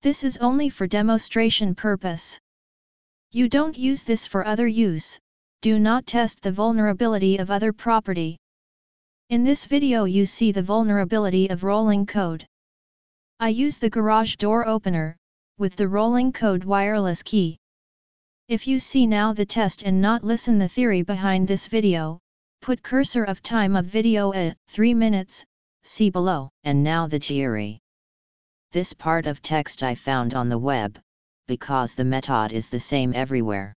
This is only for demonstration purpose. You don't use this for other use, do not test the vulnerability of other property. In this video you see the vulnerability of rolling code. I use the garage door opener, with the rolling code wireless key. If you see now the test and not listen the theory behind this video, put cursor of time of video at 3 minutes, see below. And now the theory. This part of text I found on the web, because the method is the same everywhere.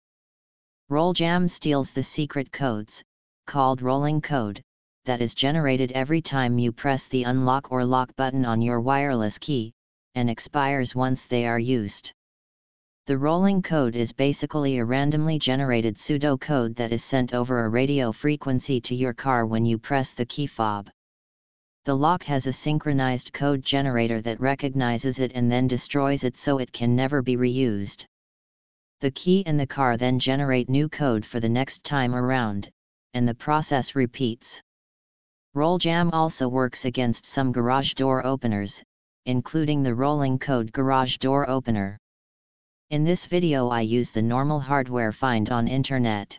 RollJam steals the secret codes, called rolling code, that is generated every time you press the unlock or lock button on your wireless key, and expires once they are used. The rolling code is basically a randomly generated pseudocode that is sent over a radio frequency to your car when you press the key fob. The lock has a synchronized code generator that recognizes it and then destroys it so it can never be reused. The key and the car then generate new code for the next time around, and the process repeats. RollJam also works against some garage door openers, including the rolling code garage door opener. In this video I use the normal hardware find on internet.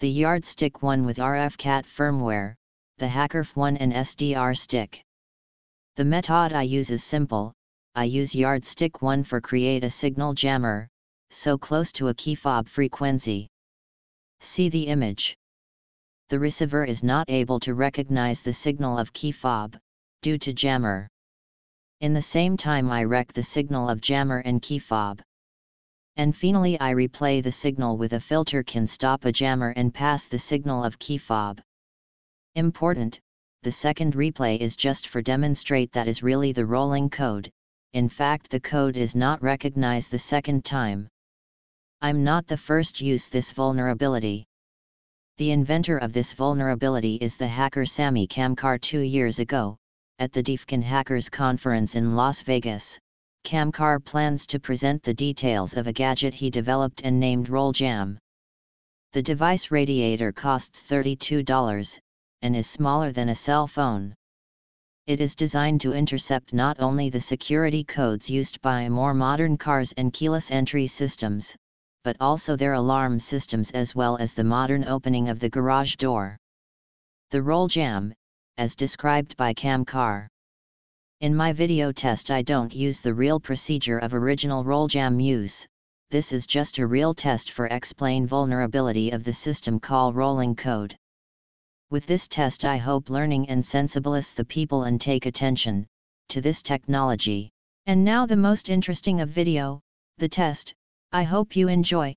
The Yardstick one with RFCAT firmware, the HackerF one and SDR stick. The method I use is simple, I use Yardstick one for create a signal jammer, so close to a key fob frequency. See the image. The receiver is not able to recognize the signal of key fob, due to jammer. In the same time I rec the signal of jammer and key fob. And finally I replay the signal with a filter can stop a jammer and pass the signal of key fob. Important, the second replay is just for demonstrate that is really the rolling code, in fact the code is not recognized the second time. I'm not the first use this vulnerability. The inventor of this vulnerability is the hacker Sami Kamkar two years ago, at the Deefkin Hackers Conference in Las Vegas. Kamkar plans to present the details of a gadget he developed and named RollJam. The device radiator costs $32, and is smaller than a cell phone. It is designed to intercept not only the security codes used by more modern cars and keyless entry systems, but also their alarm systems as well as the modern opening of the garage door. The roll RollJam, as described by Camcar. In my video test I don't use the real procedure of original RollJam use, this is just a real test for explain vulnerability of the system call rolling code. With this test I hope learning and sensibilize the people and take attention, to this technology. And now the most interesting of video, the test, I hope you enjoy.